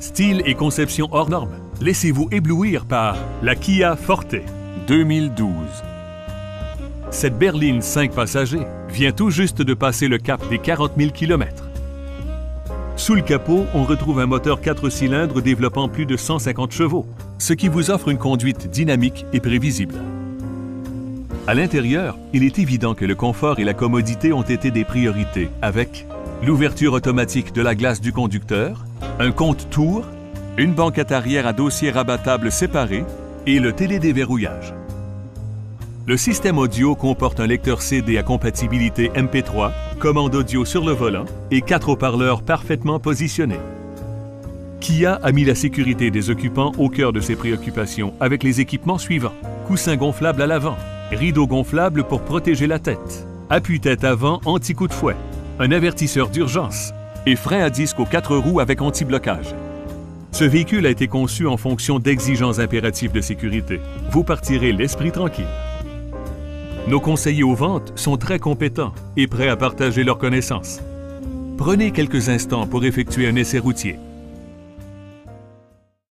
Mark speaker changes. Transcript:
Speaker 1: Style et conception hors normes. Laissez-vous éblouir par la Kia Forte 2012. Cette berline 5 passagers vient tout juste de passer le cap des 40 000 km. Sous le capot, on retrouve un moteur 4 cylindres développant plus de 150 chevaux, ce qui vous offre une conduite dynamique et prévisible. À l'intérieur, il est évident que le confort et la commodité ont été des priorités avec l'ouverture automatique de la glace du conducteur, un compte-tour, une banquette arrière à dossier rabattable séparé et le télédéverrouillage. Le système audio comporte un lecteur CD à compatibilité MP3, commande audio sur le volant et quatre haut-parleurs parfaitement positionnés. Kia a mis la sécurité des occupants au cœur de ses préoccupations avec les équipements suivants. Coussin gonflable à l'avant, rideau gonflable pour protéger la tête, appuie-tête avant anti-coup de fouet, un avertisseur d'urgence et frein à disque aux quatre roues avec anti-blocage. Ce véhicule a été conçu en fonction d'exigences impératives de sécurité. Vous partirez l'esprit tranquille. Nos conseillers aux ventes sont très compétents et prêts à partager leurs connaissances. Prenez quelques instants pour effectuer un essai routier